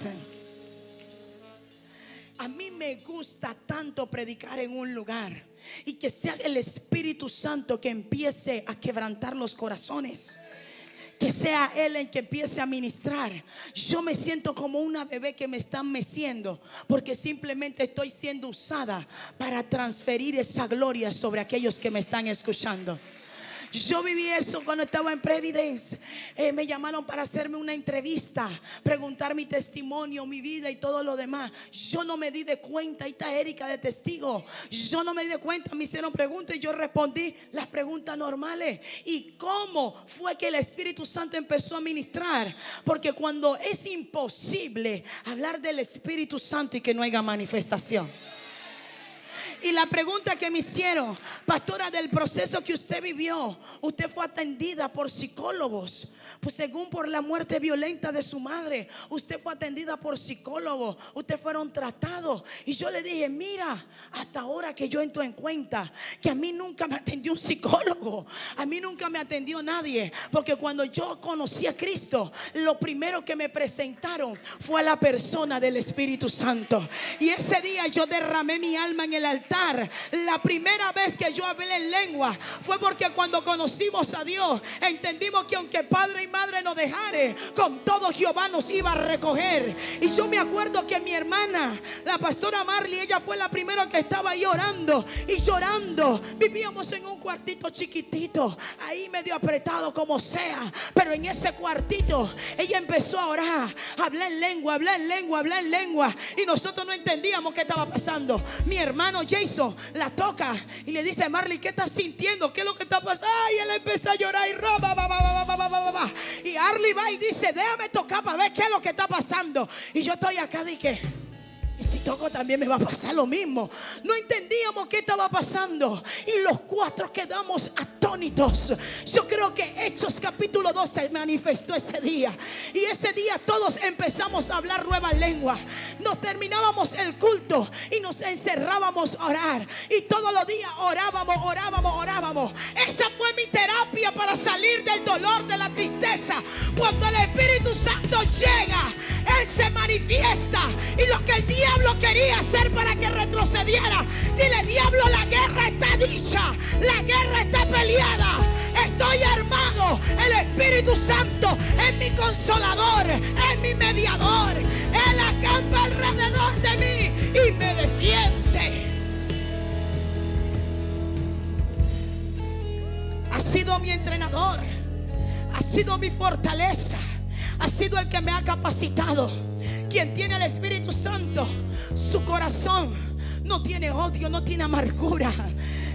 A mí me gusta tanto predicar en un lugar y que sea el Espíritu Santo que empiece a quebrantar los corazones. Que sea Él el que empiece a ministrar. Yo me siento como una bebé que me están meciendo. Porque simplemente estoy siendo usada para transferir esa gloria sobre aquellos que me están escuchando. Yo viví eso cuando estaba en Previdence. Eh, me llamaron para hacerme una entrevista, preguntar mi testimonio, mi vida y todo lo demás. Yo no me di de cuenta, ahí está Erika de testigo. Yo no me di de cuenta, me hicieron preguntas y yo respondí las preguntas normales. ¿Y cómo fue que el Espíritu Santo empezó a ministrar? Porque cuando es imposible hablar del Espíritu Santo y que no haya manifestación. Y la pregunta que me hicieron, pastora, del proceso que usted vivió, usted fue atendida por psicólogos. Pues según por la muerte violenta de su madre, usted fue atendida por psicólogos, usted fueron tratados. Y yo le dije, mira, hasta ahora que yo entro en cuenta que a mí nunca me atendió un psicólogo, a mí nunca me atendió nadie, porque cuando yo conocí a Cristo, lo primero que me presentaron fue a la persona del Espíritu Santo. Y ese día yo derramé mi alma en el altar. La primera vez que yo hablé en lengua fue porque cuando conocimos a Dios entendimos que aunque padre y madre nos dejare, con todo Jehová nos iba a recoger. Y yo me acuerdo que mi hermana, la pastora Marley, ella fue la primera que estaba ahí orando y llorando. Vivíamos en un cuartito chiquitito, ahí medio apretado como sea, pero en ese cuartito ella empezó a orar, hablar en lengua, hablar en lengua, hablar en lengua. Y nosotros no entendíamos qué estaba pasando. Mi hermano Jason la toca y le dice, Marley, ¿qué estás sintiendo? ¿Qué es lo que está pasando? Ay, él empezó a llorar y roba, va, va, va, va, va, va, va. Y Arlie va y dice, déjame tocar para ver qué es lo que está pasando. Y yo estoy acá. Y si toco también me va a pasar lo mismo. No entendíamos qué estaba pasando. Y los cuatro quedamos atónitos. Yo creo que Hechos capítulo 2 se manifestó ese día. Y ese día todos empezamos a hablar nueva lengua. Nos terminábamos el culto y nos encerrábamos a orar. Y todos los días orábamos, orábamos, orábamos. Esa fue mi terapia para salir del dolor, de la tristeza. Cuando el Espíritu Santo llega, Él se manifiesta. Y lo que el diablo quería hacer para que retrocediera. Dile, diablo, la guerra está dicha. La guerra está peleada. Estoy armado. El Espíritu Santo es mi consolador. Es mi mediador. Él acampa alrededor de mí y me defiende. Ha sido mi entrenador. Ha sido mi fortaleza. Ha sido el que me ha capacitado. Quien tiene el Espíritu Santo, su corazón no tiene odio, no tiene amargura.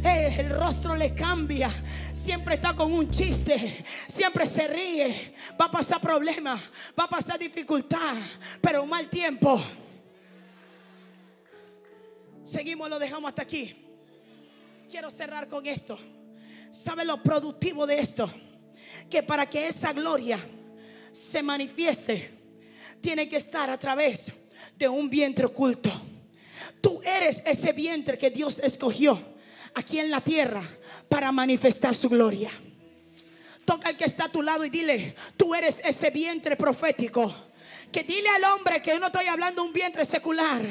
Eh, el rostro le cambia. Siempre está con un chiste. Siempre se ríe. Va a pasar problemas. Va a pasar dificultad. Pero un mal tiempo. Seguimos, lo dejamos hasta aquí. Quiero cerrar con esto. ¿Sabe lo productivo de esto? Que para que esa gloria se manifieste, tiene que estar a través de un vientre oculto. Tú eres ese vientre que Dios escogió aquí en la tierra para manifestar su gloria. Toca al que está a tu lado y dile, tú eres ese vientre profético. Que dile al hombre que yo no estoy hablando de un vientre secular.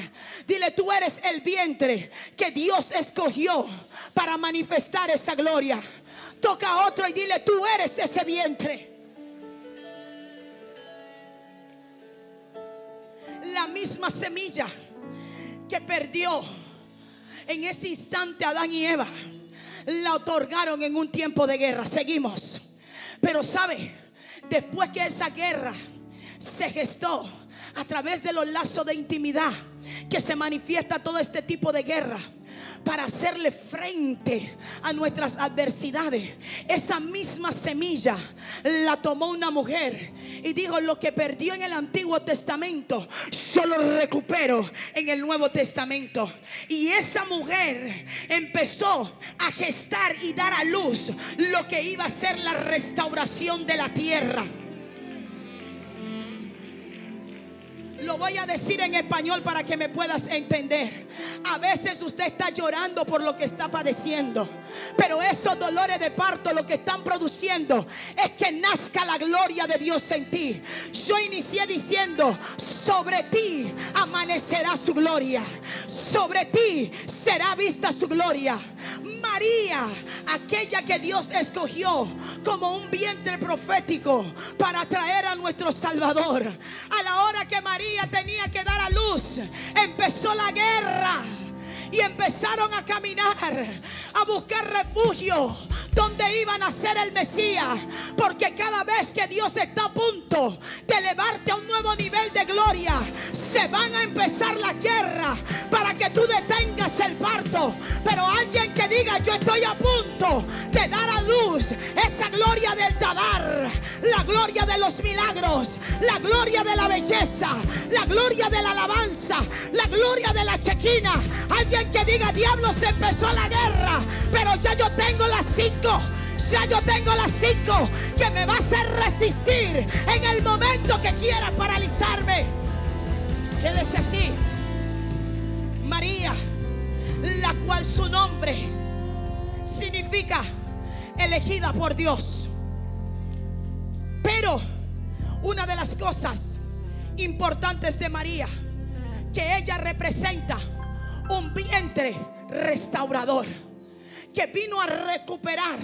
Dile, tú eres el vientre que Dios escogió para manifestar esa gloria. Toca a otro y dile, tú eres ese vientre. La misma semilla que perdió en ese instante Adán y Eva, la otorgaron en un tiempo de guerra. Seguimos. Pero sabe, después que esa guerra se gestó a través de los lazos de intimidad que se manifiesta todo este tipo de guerra para hacerle frente a nuestras adversidades. Esa misma semilla la tomó una mujer y dijo, lo que perdió en el Antiguo Testamento, yo lo recupero en el Nuevo Testamento. Y esa mujer empezó a gestar y dar a luz lo que iba a ser la restauración de la tierra. Lo voy a decir en español para que me puedas entender. A veces usted está llorando por lo que está padeciendo. Pero esos dolores de parto lo que están produciendo es que nazca la gloria de Dios en ti. Yo inicié diciendo, sobre ti amanecerá su gloria. Sobre ti será vista su gloria. María, aquella que Dios escogió como un vientre profético para traer a nuestro Salvador. A la hora que María tenía que dar a luz, empezó la guerra. Y empezaron a caminar, a buscar refugio donde iban a ser el Mesías. Porque cada vez que Dios está a punto de elevarte a un nuevo nivel de gloria, se van a empezar la guerra para que tú detengas el parto. Pero alguien que diga, yo estoy a punto de dar a luz esa gloria del Tadar, la gloria de los milagros, la gloria de la belleza, la gloria de la alabanza, la gloria de la chequina. Alguien que diga, diablo, se empezó la guerra, pero ya yo tengo las cinco. Ya yo tengo las cinco que me va a hacer resistir en el momento que quiera paralizarme. Quédese así. María, la cual su nombre significa elegida por Dios. Pero una de las cosas importantes de María, que ella representa un vientre restaurador que vino a recuperar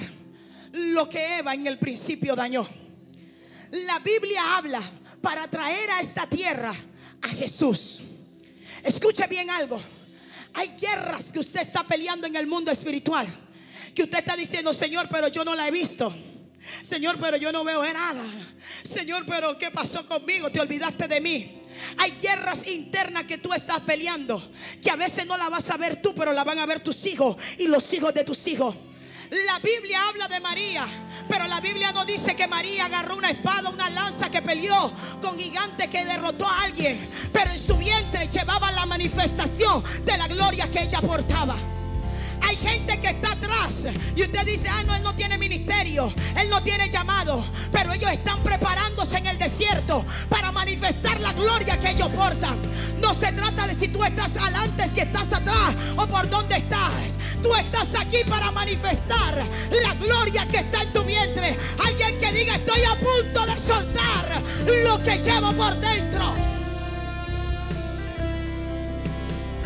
lo que Eva en el principio dañó. La Biblia habla para traer a esta tierra a Jesús. Escuche bien algo. Hay guerras que usted está peleando en el mundo espiritual. Que usted está diciendo, Señor, pero yo no la he visto. Señor, pero yo no veo nada. Señor, pero ¿qué pasó conmigo? Te olvidaste de mí. Hay guerras internas que tú estás peleando, que a veces no la vas a ver tú, pero la van a ver tus hijos y los hijos de tus hijos. La Biblia habla de María, pero la Biblia no dice que María agarró una espada, una lanza que peleó con gigantes que derrotó a alguien, pero en su vientre llevaba la manifestación de la gloria que ella portaba. Hay gente que está atrás y usted dice, ah, no, él no tiene ministerio, él no tiene llamado, pero ellos están preparándose en el desierto para manifestar la gloria que ellos portan. No se trata de si tú estás adelante, si estás atrás o por dónde estás. Tú estás aquí para manifestar la gloria que está en tu vientre. Alguien que diga, estoy a punto de soltar lo que llevo por dentro.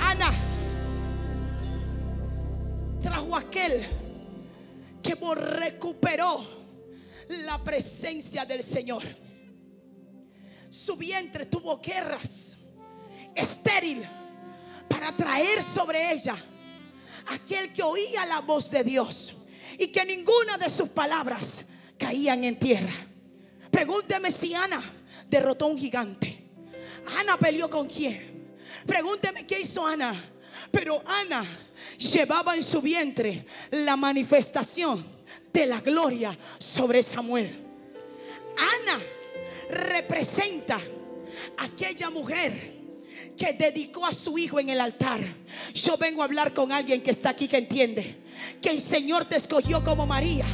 Ana trajo aquel que recuperó la presencia del Señor. Su vientre tuvo guerras estéril para traer sobre ella aquel que oía la voz de Dios y que ninguna de sus palabras caían en tierra. Pregúnteme si Ana derrotó a un gigante. Ana peleó con quién. Pregúnteme qué hizo Ana. Pero Ana llevaba en su vientre la manifestación de la gloria sobre Samuel. Ana representa aquella mujer que dedicó a su hijo en el altar. Yo vengo a hablar con alguien que está aquí que entiende que el Señor te escogió como María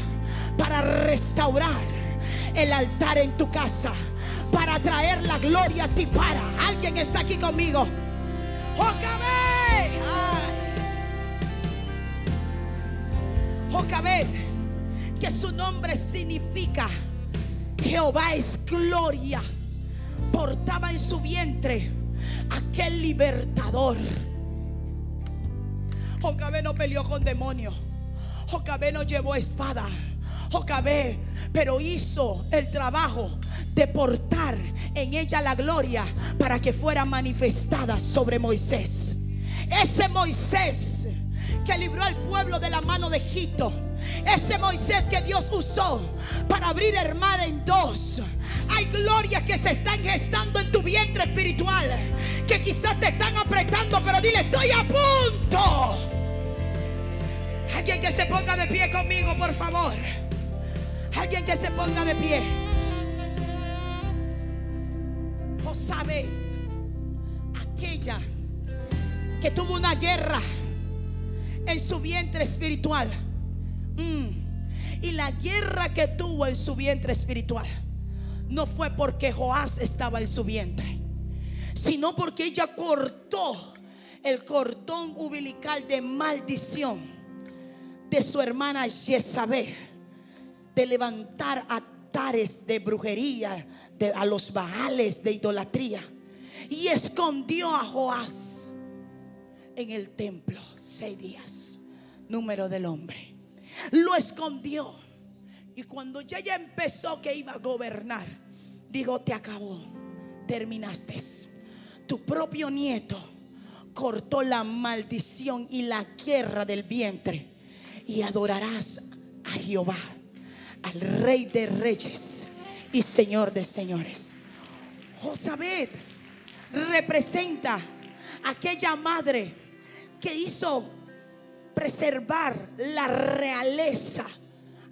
para restaurar el altar en tu casa, para traer la gloria a ti para. Alguien está aquí conmigo. Jocabed. Jocabed, que su nombre significa Jehová es gloria. Portaba en su vientre aquel libertador. Jocabé no peleó con demonios. Jocabé no llevó espada. Jocabé, pero hizo el trabajo de portar en ella la gloria para que fuera manifestada sobre Moisés. Ese Moisés que libró al pueblo de la mano de Egipto. Ese Moisés que Dios usó para abrir el mar en dos. Hay glorias que se están gestando en tu vientre espiritual. Que quizás te están apretando, pero dile, estoy a punto. Alguien que se ponga de pie conmigo, por favor. Alguien que se ponga de pie. O sabe aquella que tuvo una guerra en su vientre espiritual. Mm. Y la guerra que tuvo en su vientre espiritual no fue porque Joás estaba en su vientre, sino porque ella cortó el cordón umbilical de maldición de su hermana Jezabel, de levantar altares de brujería, de, a los baales de idolatría, y escondió a Joás en el templo seis días, número del hombre. Lo escondió. Y cuando ya ya empezó que iba a gobernar, dijo, te acabó, terminaste. Tu propio nieto cortó la maldición y la guerra del vientre y adorarás a Jehová, al rey de reyes y señor de señores. Josabed representa aquella madre que hizo preservar la realeza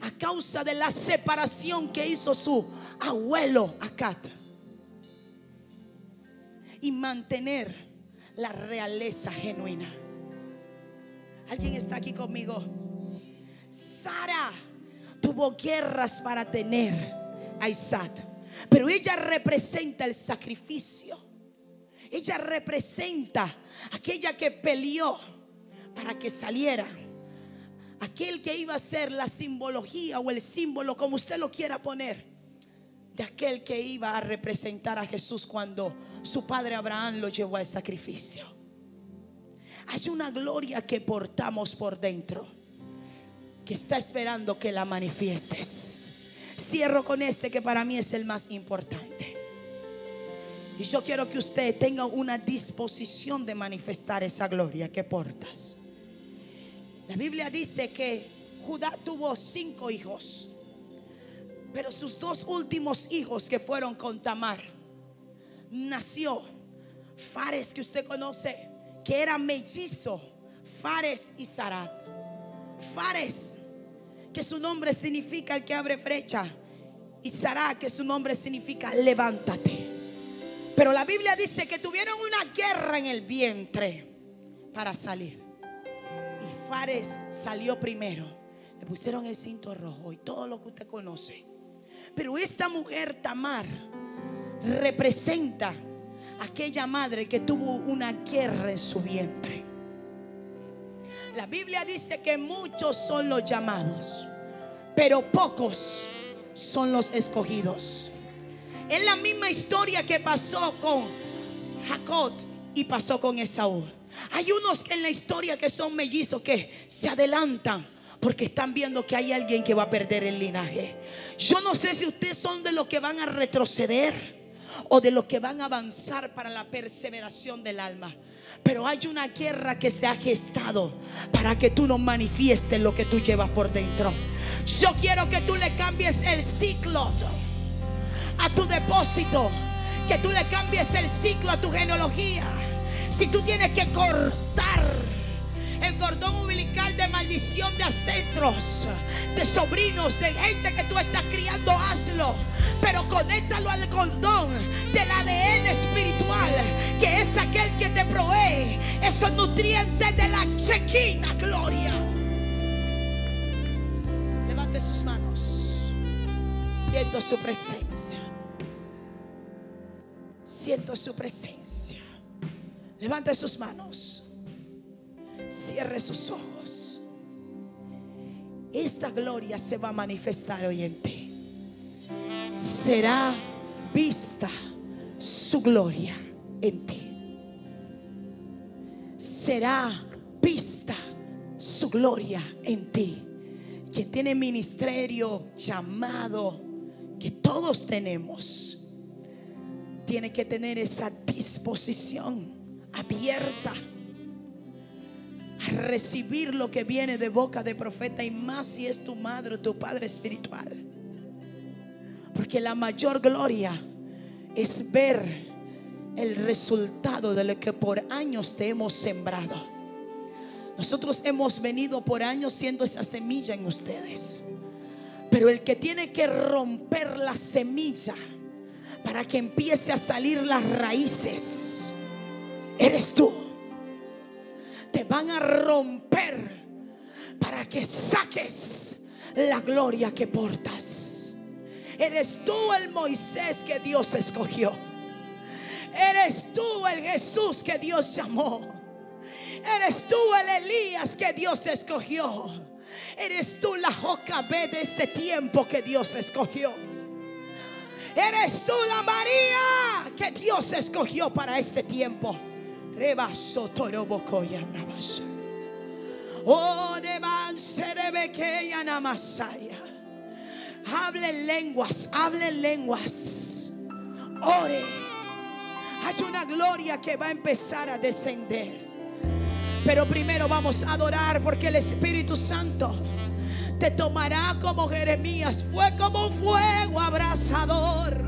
a causa de la separación que hizo su abuelo Acat y mantener la realeza genuina. ¿Alguien está aquí conmigo? Sara tuvo guerras para tener a Isaac, pero ella representa el sacrificio. Ella representa aquella que peleó para que saliera. Aquel que iba a ser la simbología o el símbolo, como usted lo quiera poner, de aquel que iba a representar a Jesús cuando su padre Abraham lo llevó al sacrificio. Hay una gloria que portamos por dentro que está esperando que la manifiestes. Cierro con este que para mí es el más importante. Y yo quiero que usted tenga una disposición de manifestar esa gloria que portas. La Biblia dice que Judá tuvo cinco hijos, pero sus dos últimos hijos que fueron con Tamar, nació Fares que usted conoce, que era mellizo, Fares y Sarat. Fares, que su nombre significa el que abre brecha, y Sarat, que su nombre significa levántate. Pero la Biblia dice que tuvieron una guerra en el vientre para salir. Fares salió primero. Le pusieron el cinto rojo y todo lo que usted conoce. Pero esta mujer, Tamar, representa aquella madre que tuvo una guerra en su vientre. La Biblia dice que muchos son los llamados, pero pocos son los escogidos. Es la misma historia que pasó con Jacob y pasó con Esaú. Hay unos en la historia que son mellizos que se adelantan porque están viendo que hay alguien que va a perder el linaje. Yo no sé si ustedes son de los que van a retroceder o de los que van a avanzar para la perseveración del alma. Pero hay una guerra que se ha gestado para que tú no manifiestes lo que tú llevas por dentro. Yo quiero que tú le cambies el ciclo a tu depósito, que tú le cambies el ciclo a tu genealogía. Si tú tienes que cortar el cordón umbilical de maldición de ancestros, de sobrinos, de gente que tú estás criando, hazlo. Pero conéctalo al cordón del ADN espiritual, que es aquel que te provee esos nutrientes de la chequina gloria. Levante sus manos. Siento su presencia. Siento su presencia. Levante sus manos. Cierre sus ojos. Esta gloria se va a manifestar hoy en ti. Será vista su gloria en ti. Será vista su gloria en ti. Quien tiene ministerio, llamado, que todos tenemos, tiene que tener esa disposición abierta a recibir lo que viene de boca de profeta y más si es tu madre o tu padre espiritual. Porque la mayor gloria es ver el resultado de lo que por años te hemos sembrado. Nosotros hemos venido por años siendo esa semilla en ustedes. Pero el que tiene que romper la semilla para que empiece a salir las raíces, eres tú. Te van a romper para que saques la gloria que portas. Eres tú el Moisés que Dios escogió. Eres tú el Jesús que Dios llamó. Eres tú el Elías que Dios escogió. Eres tú la Jocabé de este tiempo que Dios escogió. Eres tú la María que Dios escogió para este tiempo. Oh. Hable lenguas, hable lenguas. Ore. Hay una gloria que va a empezar a descender. Pero primero vamos a adorar porque el Espíritu Santo te tomará como Jeremías. Fue como un fuego abrasador.